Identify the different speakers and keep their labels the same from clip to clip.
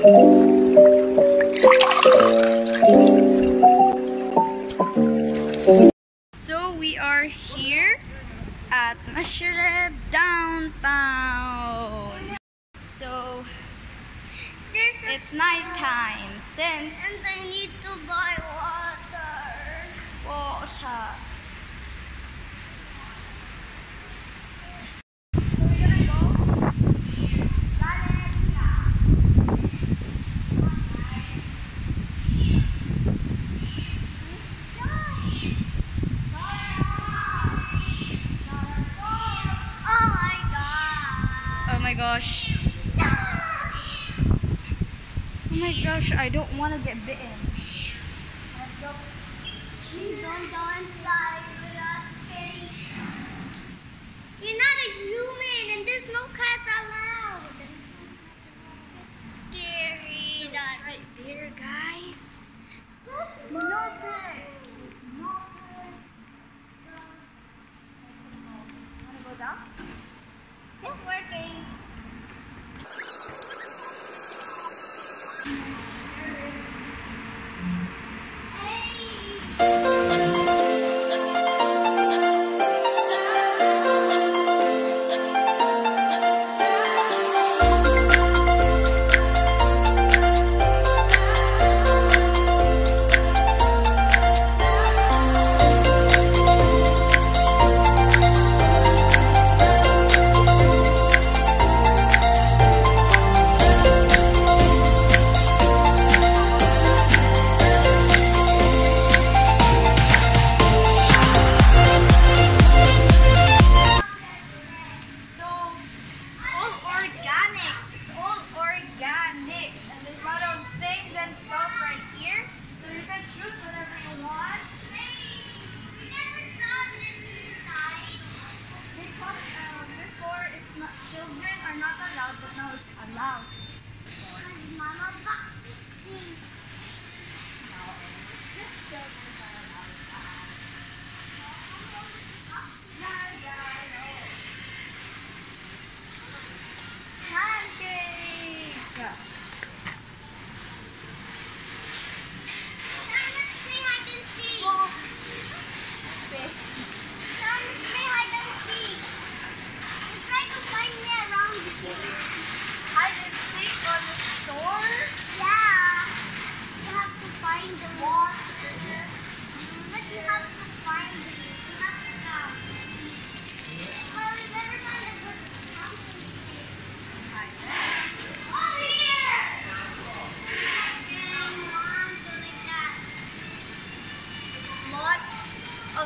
Speaker 1: So we are here at Musherib downtown. So it's nighttime since
Speaker 2: and I need to buy water.
Speaker 1: water.
Speaker 2: Oh my god.
Speaker 1: Oh my gosh. Oh my gosh, I don't want to get bitten.
Speaker 2: Please don't go inside with us, kitty. You're not a human and there's no cats allowed.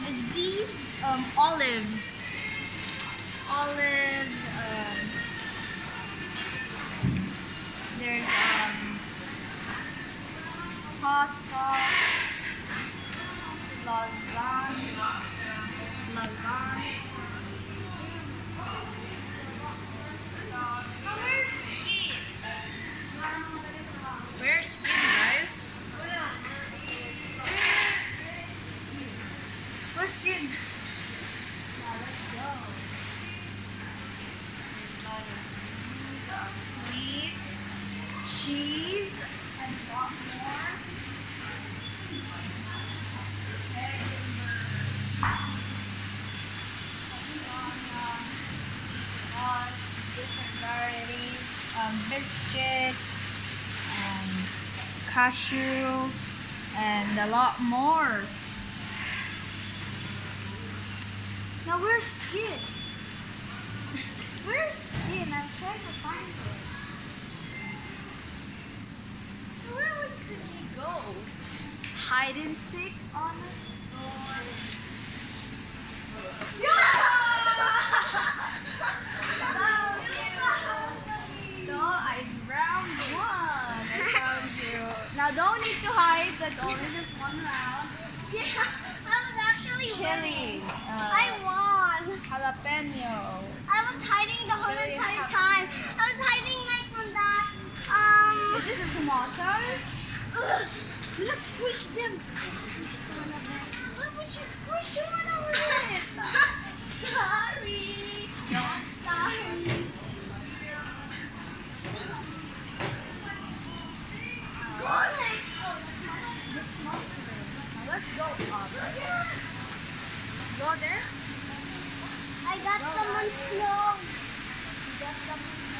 Speaker 1: Of is these um, olives. Olives. Um, there's um, pasta, lasagna, lasagna. Where's skin? Where's skin, guys? Where's skin? Sweets, cheese, and a lot more. Different varieties, um, biscuits, um, cashew, and a lot more. Now where's Skin? Where's Skin? I'm trying to find it. Where would could he go? Hide and seek on the store. So Let's squish them. Why would you squish one
Speaker 2: over there?
Speaker 1: sorry.
Speaker 2: Not sorry. Go like. Let's
Speaker 1: go,
Speaker 2: Papa.
Speaker 1: Go
Speaker 2: there. I got
Speaker 1: someone slow. You
Speaker 2: got
Speaker 1: someone slow.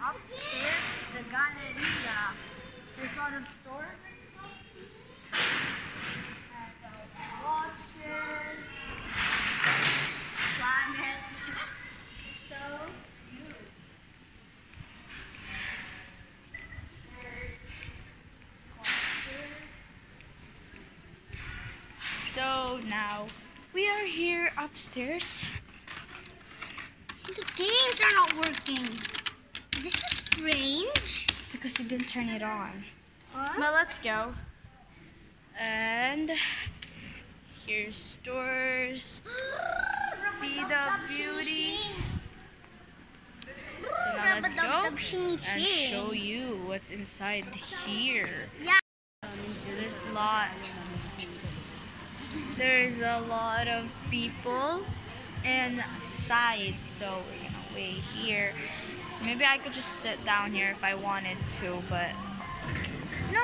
Speaker 1: upstairs, the Galleria, in front of store. Watches, planets.
Speaker 2: so cute.
Speaker 1: So now we are here upstairs.
Speaker 2: The games are not working. This strange.
Speaker 1: Because you didn't turn it on.
Speaker 2: Huh?
Speaker 1: But let's go. And here's stores. Be the beauty. So now let's go and show you what's inside here.
Speaker 2: Yeah.
Speaker 1: Um, there's a lot. There's a lot of people inside. So we're gonna wait here. Maybe I could just sit down here if I wanted to, but no.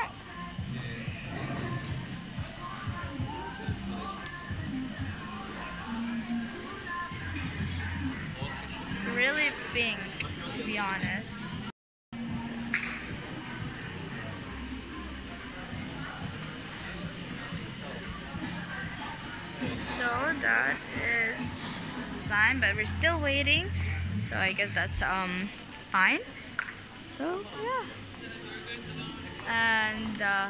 Speaker 1: It's really pink, to be honest. So that is design, but we're still waiting. So I guess that's um fine. So yeah. And uh,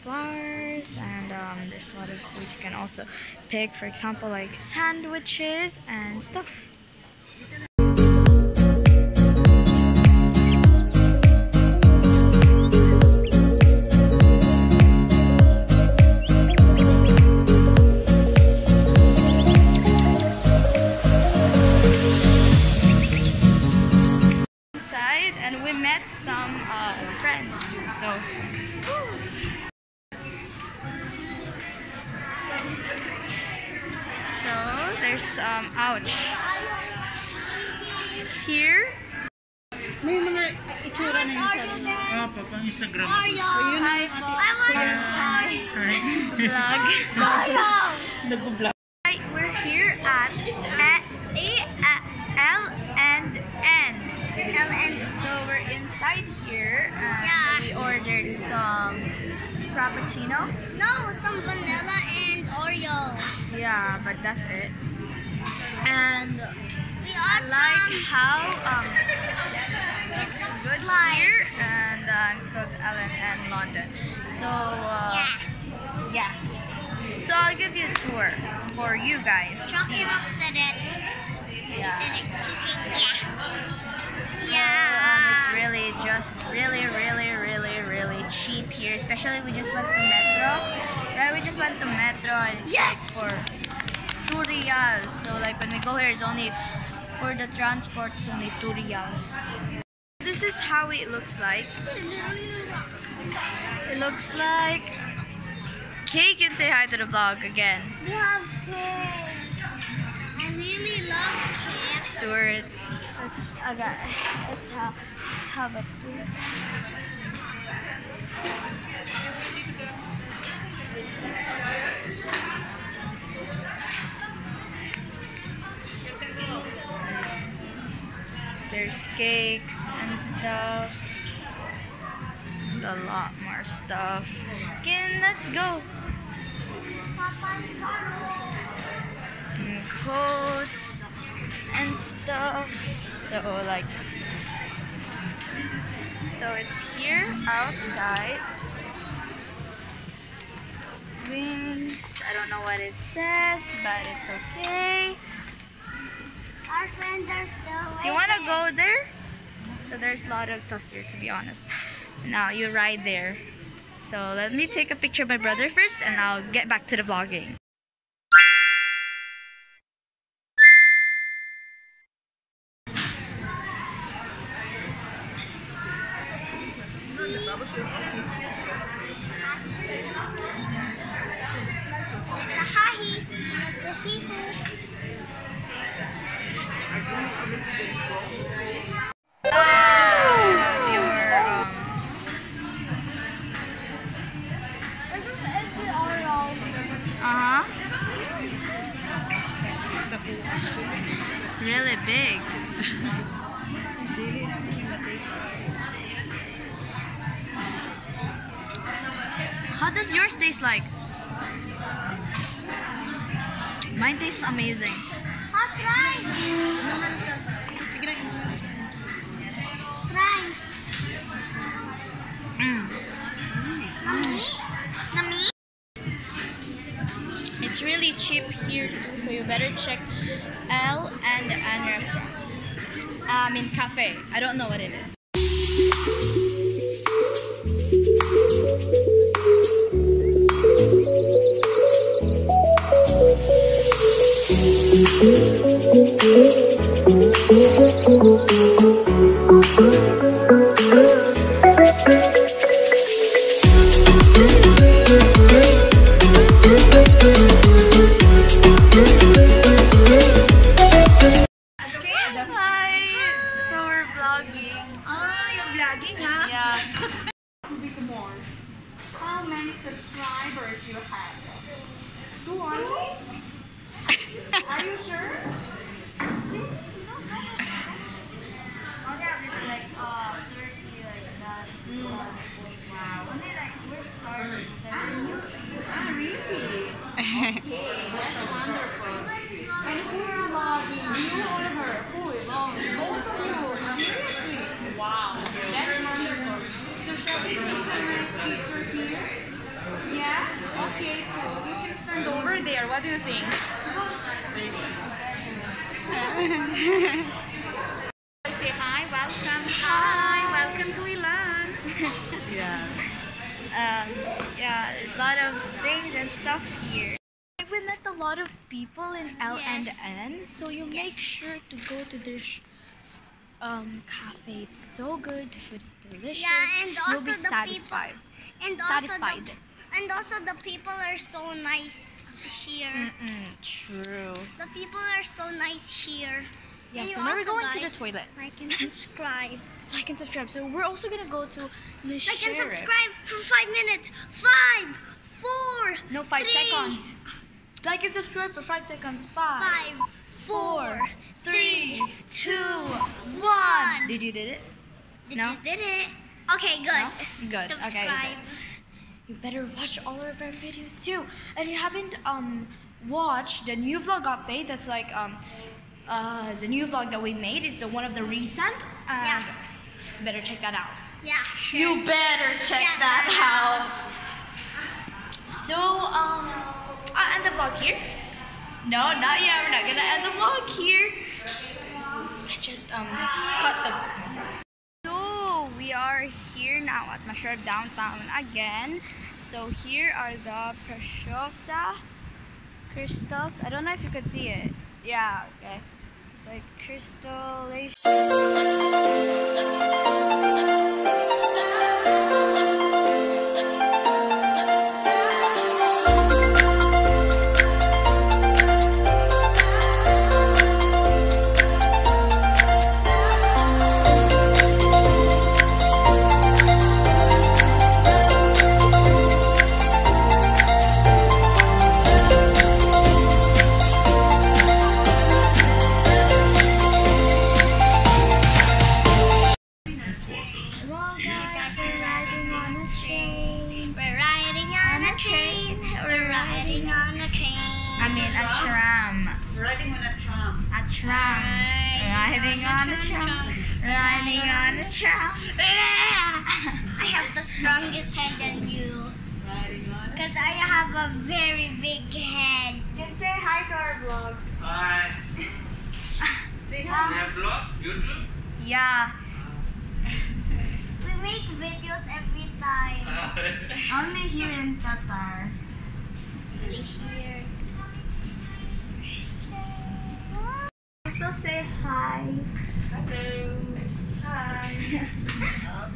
Speaker 1: flowers and um, there's a lot of food you can also pick. For example, like sandwiches and stuff.
Speaker 3: Na mo.
Speaker 4: Ah, pa pang Instagram.
Speaker 2: Mario. want
Speaker 1: hi
Speaker 4: Hi.
Speaker 1: vlog
Speaker 2: Mario.
Speaker 4: Nag-vlog.
Speaker 1: We're here at L so we're inside here
Speaker 2: Yeah.
Speaker 1: we ordered some frappuccino
Speaker 2: no, some vanilla and Oreo.
Speaker 1: Yeah, but that's it. And I like how um
Speaker 2: It's
Speaker 1: it's good
Speaker 2: slime.
Speaker 1: here and uh, it's called Ellen and London. So uh,
Speaker 2: Yeah.
Speaker 1: yeah. So I'll give you a tour for you guys.
Speaker 2: Chucky. Rock said it. He
Speaker 1: Yeah.
Speaker 2: said it. He said yeah.
Speaker 1: Um,
Speaker 2: Yeah.
Speaker 1: it's really just really, really, really, really cheap here. Especially we just went to Metro. Right? We just went to Metro and it's like
Speaker 2: Yes!
Speaker 1: for two reals. So like when we go here, it's only for the transport. It's only two reals. This is how it looks like. It looks like. Kay can say hi to the vlog again.
Speaker 2: We have. I really love cake.
Speaker 1: Tour it. Let's, okay. Let's have, have a tour. There's cakes and stuff. A lot more stuff. Again, let's go. And coats and stuff. So like so it's here outside. Wings. I don't know what it says, but it's okay.
Speaker 2: Our friends are still waiting.
Speaker 1: You wanna go there? So there's a lot of stuff here to be honest. Now you ride there. So let me take a picture of my brother first and I'll get back to the vlogging. Really big. How does yours taste like? Mine tastes amazing.
Speaker 2: Hot try.
Speaker 1: Really cheap here too, so you better check L and N restaurant. Um, I mean cafe. I don't know what it is.
Speaker 3: That's wonderful. And who's vlogging? You or her? Who is vlogging? Both of you. Seriously? Wow. That's wonderful. So shall we see some nice picture here? Yeah? Okay. You can stand over there. What do you think? Say hi, welcome. Hi, welcome to Ilan.
Speaker 1: Yeah. Um, yeah, a lot of things and stuff here. A lot of people in L and N, so you make sure to go to this um cafe. It's so good. The food is delicious.
Speaker 2: Yeah, and
Speaker 1: You'll
Speaker 2: also
Speaker 1: be
Speaker 2: the
Speaker 1: satisfied.
Speaker 2: people and also
Speaker 1: Satisfied.
Speaker 2: the and also the people are so nice here.
Speaker 1: Mm-mm, true.
Speaker 2: The people are so nice here.
Speaker 1: Yeah, so now we're going to the toilet.
Speaker 2: Like and subscribe.
Speaker 1: Like and subscribe. So we're also gonna go to the
Speaker 2: like and subscribe for five minutes. Five, four,
Speaker 1: No, five
Speaker 2: three,
Speaker 1: seconds. Like and subscribe for five seconds. Five,
Speaker 2: Five,
Speaker 1: four, three, two,
Speaker 2: one.
Speaker 1: Did you did it?
Speaker 2: Did
Speaker 1: No?
Speaker 2: you did it? Okay, good.
Speaker 1: No? Good, okay,
Speaker 2: Subscribe.
Speaker 1: You better watch all of our videos too. And you haven't um watched the new vlog update. That's like um uh the new vlog that we made is the one of the recent.
Speaker 2: Yeah.
Speaker 1: you better check that out.
Speaker 2: Yeah, sure.
Speaker 1: You better check
Speaker 2: Check
Speaker 1: that
Speaker 2: that
Speaker 1: out. So um I'll end the vlog here. No, not yet. We're not gonna end the vlog here. Let's just um cut the so we are here now at Musherib downtown again. So here are the Preciosa crystals. I don't know if you could see it. Yeah, okay. It's like crystallation.
Speaker 2: Riding on a
Speaker 1: tram.
Speaker 3: A tram.
Speaker 1: Riding on a tram. Riding on a tram.
Speaker 2: I have the strongest head than you.
Speaker 3: Riding on
Speaker 2: Because I have a very big head.
Speaker 1: You can say hi to our vlog.
Speaker 4: Hi.
Speaker 3: Say
Speaker 4: You
Speaker 3: hi.
Speaker 4: have vlog? YouTube?
Speaker 1: Yeah.
Speaker 2: We make videos every time.
Speaker 1: Only here in Qatar.
Speaker 2: Only here.
Speaker 1: Also say hi.
Speaker 3: Hello. Hi.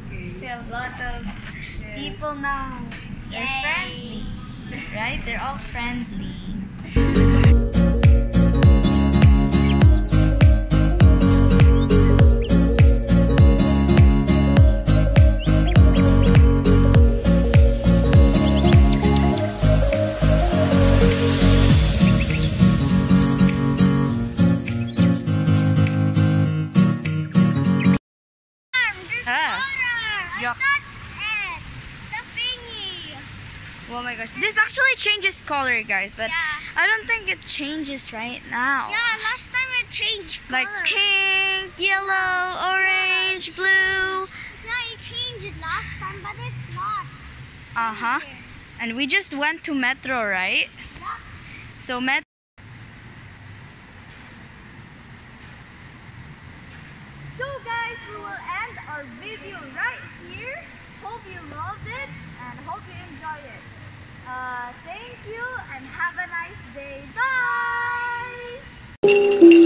Speaker 3: Okay.
Speaker 1: We have a lot of people now. They're
Speaker 2: Yay.
Speaker 1: friendly. Right? They're all friendly. Oh my gosh. This actually changes color, guys, but
Speaker 2: Yeah.
Speaker 1: I don't think it changes right now.
Speaker 2: Yeah, last time it changed color.
Speaker 1: Like pink, yellow, orange, blue.
Speaker 2: Yeah, it changed last time, but it's not.
Speaker 1: Uh huh. And we just went to Metro, right?
Speaker 2: Yeah.
Speaker 1: So, Met. So, guys, we will end our video right here. Hope you loved it and hope you enjoyed it. Uh, thank you and have a nice day. Bye.